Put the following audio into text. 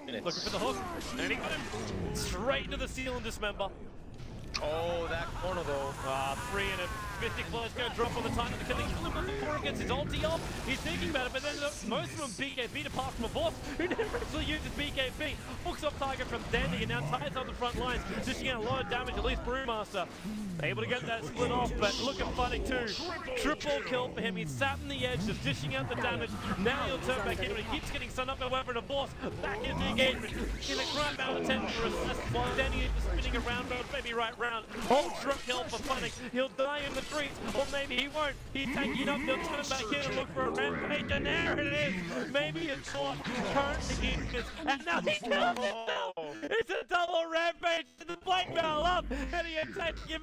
minutes. Looking for the hook, and he got him straight into the seal and dismember. Oh, that corner though. Ah, three and a Mystic Flare's going to drop on the Titan because still got the core against his ulti off. He's thinking about it, but then the, most of them BKB apart from a boss who never actually uses BKB. Hooks off target from Dendi and now ties up the front lines, dishing out a lot of damage, at least Brewmaster. Able to get that split off, but looking funny too. Triple kill for him. He's sat on the edge, just dishing out the damage. Now he'll turn back in, but he keeps getting stunned up by weapon of boss. Back into the engagement. In a crime of 10 for assist while Danny is spinning around, but maybe right round. Ultra kill for funn1k. He'll die in the streets, or maybe he won't. He's taking up, he'll turn back in for a there it is. Maybe it's caught. Currently is, and now he kills himself. It's a double rampage to the Blake Bell up, and he attacks him.